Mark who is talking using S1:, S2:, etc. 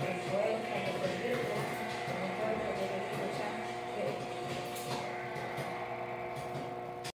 S1: That's.